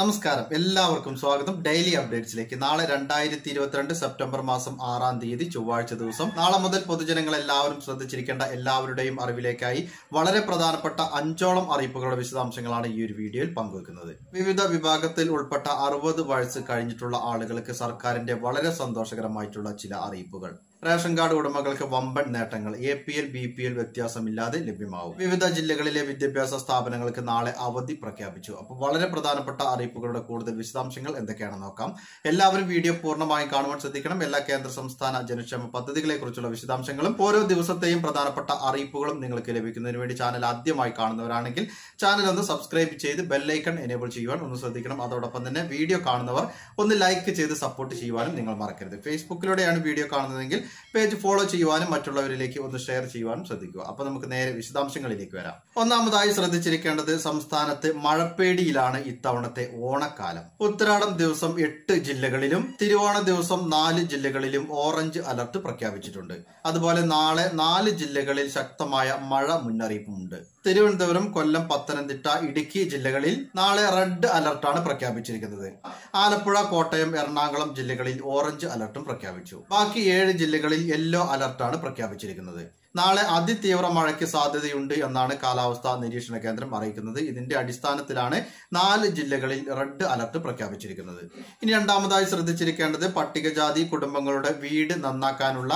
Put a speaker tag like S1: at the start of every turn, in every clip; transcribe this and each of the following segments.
S1: നമസ്കാരം. എല്ലാവർക്കും സ്വാഗതം. ഡെയിലി അപ്ഡേറ്റ്സിലേക്ക്. നാളെ രണ്ടായിരത്തി ഇരുപത്തിരണ്ട് സെപ്റ്റംബർ മാസം ആറാം തീയതി ചൊവ്വാഴ്ച ദിവസം. നാളെ മുതൽ പൊതുജനങ്ങൾ എല്ലാവരും ശ്രദ്ധിച്ചിരിക്കേണ്ട എല്ലാവരുടെയും അറിവിലേക്കായി വളരെ പ്രധാനപ്പെട്ട അഞ്ചോളം അറിയിപ്പുകളുടെ വിശദാംശങ്ങളാണ് ഈ ഒരു വീഡിയോയിൽ പങ്കുവെക്കുന്നത്. വിവിധ വിഭാഗത്തിൽ ഉൾപ്പെട്ട അറുപത് വയസ്സ് കഴിഞ്ഞിട്ടുള്ള ആളുകൾക്ക് സർക്കാരിന്റെ വളരെ സന്തോഷകരമായിട്ടുള്ള ചില അറിയിപ്പുകൾ. റേഷൻ കാർഡ് ഉടമകൾക്ക് വമ്പൻ നേട്ടങ്ങൾ. A P L B P L വ്യത്യാസമില്ലാതെ ലഭ്യമാവും. വിവിധ ജില്ലകളിലെ വിദ്യാഭ്യാസ സ്ഥാപനങ്ങൾക്ക് നാളെ അവധി പ്രഖ്യാപിച്ചു. അപ്പോൾ വളരെ പ്രധാനപ്പെട്ട അറിയിപ്പുകളുടെ കൂടുതൽ വിശദാംശങ്ങൾ എന്തൊക്കെയാണെന്ന് നോക്കാം. എല്ലാവരും വീഡിയോ പൂർണമായും കാണുവാൻ ശ്രദ്ധിക്കണം. എല്ലാ കേന്ദ്ര സംസ്ഥാന ജനക്ഷേമ പദ്ധതികളെ കുറിച്ചുള്ള വിശദാംശങ്ങളും ഓരോ ദിവസത്തെയും പ്രധാനപ്പെട്ട അറിയിപ്പുകളും നിങ്ങൾക്ക് ലഭിക്കുന്നതിന് വേണ്ടി ചാനൽ ആദ്യമായി കാണുന്നവരാണെങ്കിൽ ചാനൽ ഒന്ന് സബ്സ്ക്രൈബ് ചെയ്ത് ബെല്ലൈക്കൺ എനേബിൾ ചെയ്യുവാൻ ഒന്ന് ശ്രദ്ധിക്കണം. അതോടൊപ്പം തന്നെ വീഡിയോ കാണുന്നവർ ഒന്ന് ലൈക്ക് ചെയ്ത് സപ്പോർട്ട് ചെയ്യുവാനും നിങ്ങൾ മറക്കരുത്. ഫേസ്ബുക്കിലൂടെയാണ് വീഡിയോ കാണുന്നതെങ്കിൽ പേജ് ഫോളോ ചെയ്യുവാനും മറ്റുള്ളവരിലേക്ക് ഒന്ന് ഷെയർ ചെയ്യുവാനും ശ്രദ്ധിക്കുക. അപ്പൊ നമുക്ക് നേരെ വിശദാംശങ്ങളിലേക്ക് വരാം. ഒന്നാമതായി ശ്രദ്ധിച്ചിരിക്കേണ്ടത് സംസ്ഥാനത്ത് മഴപ്പേടിയിലാണ് ഇത്തവണത്തെ ഓണക്കാലം. ഉത്തരാടം ദിവസം എട്ട് ജില്ലകളിലും തിരുവോണ ദിവസം നാല് ജില്ലകളിലും ഓറഞ്ച് അലർട്ട് പ്രഖ്യാപിച്ചിട്ടുണ്ട്. അതുപോലെ നാളെ നാല് ജില്ലകളിൽ ശക്തമായ മഴ മുന്നറിയിപ്പുമുണ്ട്. തിരുവനന്തപുരം കൊല്ലം പത്തനംതിട്ട ഇടുക്കി ജില്ലകളിൽ നാളെ റെഡ് അലർട്ടാണ് പ്രഖ്യാപിച്ചിരിക്കുന്നത്. ആലപ്പുഴ കോട്ടയം എറണാകുളം ജില്ലകളിൽ ഓറഞ്ച് അലർട്ടും പ്രഖ്യാപിച്ചു. ബാക്കി ഏഴ് ജില്ലകളിൽ യെല്ലോ അലർട്ടാണ് പ്രഖ്യാപിച്ചിരിക്കുന്നത്. നാളെ അതിതീവ്ര മഴയ്ക്ക് സാധ്യതയുണ്ട് എന്നാണ് കാലാവസ്ഥാ നിരീക്ഷണ കേന്ദ്രം അറിയിക്കുന്നത്. ഇതിന്റെ അടിസ്ഥാനത്തിലാണ് നാല് ജില്ലകളിൽ റെഡ് അലർട്ട് പ്രഖ്യാപിച്ചിരിക്കുന്നത്. ഇനി രണ്ടാമതായി ശ്രദ്ധിച്ചിരിക്കേണ്ടത് പട്ടികജാതി കുടുംബങ്ങളുടെ വീട് നന്നാക്കാനുള്ള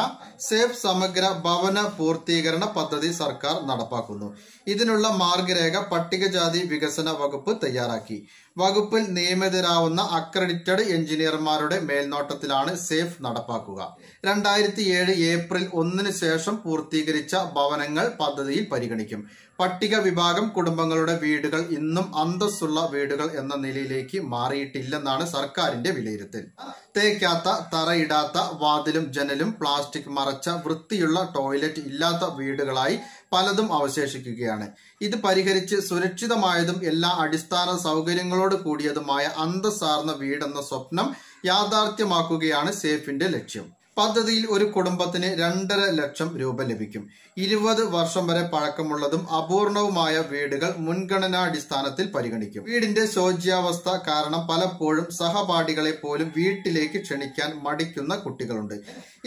S1: സേഫ് സമഗ്ര ഭവന പൂർത്തീകരണ പദ്ധതി സർക്കാർ നടപ്പാക്കുന്നു. ഇതിനുള്ള മാർഗരേഖ പട്ടികജാതി വികസന വകുപ്പ് തയ്യാറാക്കി. വകുപ്പിൽ നിയമിതരാവുന്ന അക്രഡിറ്റഡ് എഞ്ചിനീയർമാരുടെ മേൽനോട്ടത്തിലാണ് സേഫ് നടപ്പാക്കുക. രണ്ടായിരത്തി ഏഴ് ഏപ്രിൽ ഒന്നിന് ശേഷം പൂർത്തീകരിച്ച ഭവനങ്ങൾ പദ്ധതിയിൽ പരിഗണിക്കും. പട്ടിക വിഭാഗം കുടുംബങ്ങളുടെ വീടുകൾ ഇന്നും അന്തസ്സുള്ള വീടുകൾ എന്ന നിലയിലേക്ക് മാറിയിട്ടില്ലെന്നാണ് സർക്കാരിന്റെ വിലയിരുത്തൽ. തേക്കാത്ത തറയിടാത്ത വാതിലും ജനലും പ്ലാസ്റ്റിക് മറച്ച വൃത്തിയുള്ള ടോയ്ലറ്റ് ഇല്ലാത്ത വീടുകളായി പലതും അവശേഷിക്കുകയാണ്. ഇത് പരിഹരിച്ച് സുരക്ഷിതമായതും എല്ലാ അടിസ്ഥാന സൗകര്യങ്ങളോട് കൂടിയതുമായ അന്തസ്സാർന്ന വീടെന്ന സ്വപ്നം യാഥാർത്ഥ്യമാക്കുകയാണ് സേഫിന്റെ ലക്ഷ്യം. പദ്ധതിയിൽ ഒരു കുടുംബത്തിന് രണ്ടര ലക്ഷം രൂപ ലഭിക്കും. ഇരുപത് വർഷം വരെ പഴക്കമുള്ളതും അപൂർണവുമായ വീടുകൾ മുൻഗണനാടിസ്ഥാനത്തിൽ പരിഗണിക്കും. വീടിന്റെ ശോച്യാവസ്ഥ കാരണം പലപ്പോഴും സഹപാഠികളെ പോലും വീട്ടിലേക്ക് ക്ഷണിക്കാൻ മടിക്കുന്ന കുട്ടികളുണ്ട്.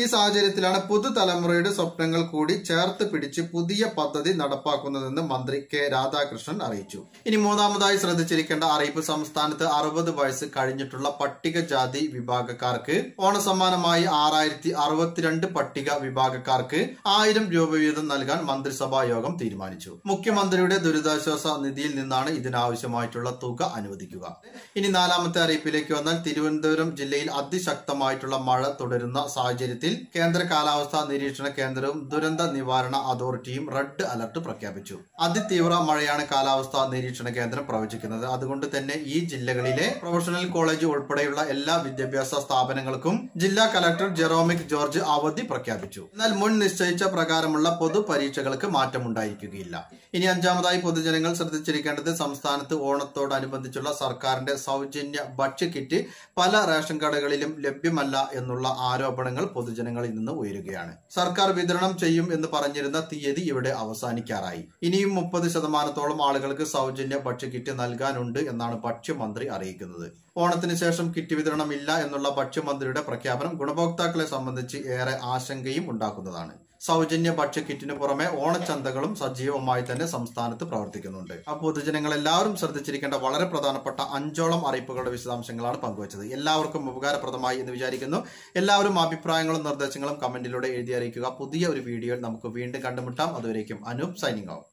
S1: ഈ സാഹചര്യത്തിലാണ് പുതുതലമുറയുടെ സ്വപ്നങ്ങൾ കൂടി ചേർത്ത് പിടിച്ച് പുതിയ പദ്ധതി നടപ്പാക്കുന്നതെന്ന് മന്ത്രി കെ രാധാകൃഷ്ണൻ അറിയിച്ചു. ഇനി മൂന്നാമതായി ശ്രദ്ധിച്ചിരിക്കേണ്ട അറിയിപ്പ് സംസ്ഥാനത്ത് അറുപത് വയസ്സ് കഴിഞ്ഞിട്ടുള്ള പട്ടികജാതി വിഭാഗക്കാർക്ക് ഓണസമ്മാനമായി ആറായിരത്തി അറുപത്തിരണ്ട് പട്ടിക വിഭാഗക്കാർക്ക് ആയിരം രൂപ വീതം നൽകാൻ മന്ത്രിസഭാ യോഗം തീരുമാനിച്ചു. മുഖ്യമന്ത്രിയുടെ ദുരിതാശ്വാസ നിധിയിൽ നിന്നാണ് ഇതിനാവശ്യമായിട്ടുള്ള തുക അനുവദിക്കുക. ഇനി നാലാമത്തെ അറിയിപ്പിലേക്ക് വന്നാൽ തിരുവനന്തപുരം ജില്ലയിൽ അതിശക്തമായിട്ടുള്ള മഴ തുടരുന്ന സാഹചര്യത്തിൽ കേന്ദ്ര കാലാവസ്ഥാ നിരീക്ഷണ കേന്ദ്രവും ദുരന്ത നിവാരണ അതോറിറ്റിയും റെഡ് അലർട്ട് പ്രഖ്യാപിച്ചു. അതിതീവ്ര മഴയാണ് കാലാവസ്ഥാ നിരീക്ഷണ കേന്ദ്രം പ്രവചിക്കുന്നത്. അതുകൊണ്ട് തന്നെ ഈ ജില്ലകളിലെ പ്രൊഫഷണൽ കോളേജ് ഉൾപ്പെടെയുള്ള എല്ലാ വിദ്യാഭ്യാസ സ്ഥാപനങ്ങൾക്കും ജില്ലാ കലക്ടർ ജെറോമിക് ജോർജ് അവധി പ്രഖ്യാപിച്ചു. എന്നാൽ മുൻ നിശ്ചയിച്ച പ്രകാരമുള്ള പൊതു പരീക്ഷകൾക്ക് മാറ്റമുണ്ടായിരിക്കുകയില്ല. ഇനി അഞ്ചാമതായി പൊതുജനങ്ങൾ ശ്രദ്ധിച്ചിരിക്കേണ്ടത് സംസ്ഥാനത്ത് ഓണത്തോടനുബന്ധിച്ചുള്ള സർക്കാരിന്റെ സൗജന്യ ഭക്ഷ്യക്കിറ്റ് പല റേഷൻ കടകളിലും ലഭ്യമല്ല എന്നുള്ള ആരോപണങ്ങൾ പൊതുജനങ്ങളിൽ നിന്ന് ഉയരുകയാണ്. സർക്കാർ വിതരണം ചെയ്യും എന്ന് പറഞ്ഞിരുന്ന തീയതി ഇവിടെ അവസാനിക്കാറായി. ഇനിയും മുപ്പത് ശതമാനത്തോളം ആളുകൾക്ക് സൗജന്യ ഭക്ഷ്യക്കിറ്റ് നൽകാനുണ്ട് എന്നാണ് ഭക്ഷ്യമന്ത്രി അറിയിക്കുന്നത്. ഓണത്തിന് ശേഷം കിറ്റ് വിതരണം ഇല്ല എന്നുള്ള ഭക്ഷ്യമന്ത്രിയുടെ പ്രഖ്യാപനം ഗുണഭോക്താക്കളെ സംബന്ധിച്ച് ഏറെ ആശങ്കയും ഉണ്ടാക്കുന്നതാണ്. സൗജന്യ ഭക്ഷ്യക്കിറ്റിന് പുറമെ ഓണച്ചന്തകളും സജീവമായി തന്നെ സംസ്ഥാനത്ത് പ്രവർത്തിക്കുന്നുണ്ട്. പൊതുജനങ്ങൾ എല്ലാവരും ശ്രദ്ധിച്ചിരിക്കേണ്ട വളരെ പ്രധാനപ്പെട്ട അഞ്ചോളം അറിയിപ്പുകളുടെ വിശദാംശങ്ങളാണ് പങ്കുവച്ചത്. എല്ലാവർക്കും ഉപകാരപ്രദമായി എന്ന് വിചാരിക്കുന്നു. എല്ലാവരും അഭിപ്രായങ്ങളും നിർദ്ദേശങ്ങളും കമന്റിലൂടെ എഴുതി അറിയിക്കുക. പുതിയ ഒരു വീഡിയോയിൽ നമുക്ക് വീണ്ടും കണ്ടുമുട്ടാം. അതുവരേക്കും അനൂപ് സൈനിങ് ആവും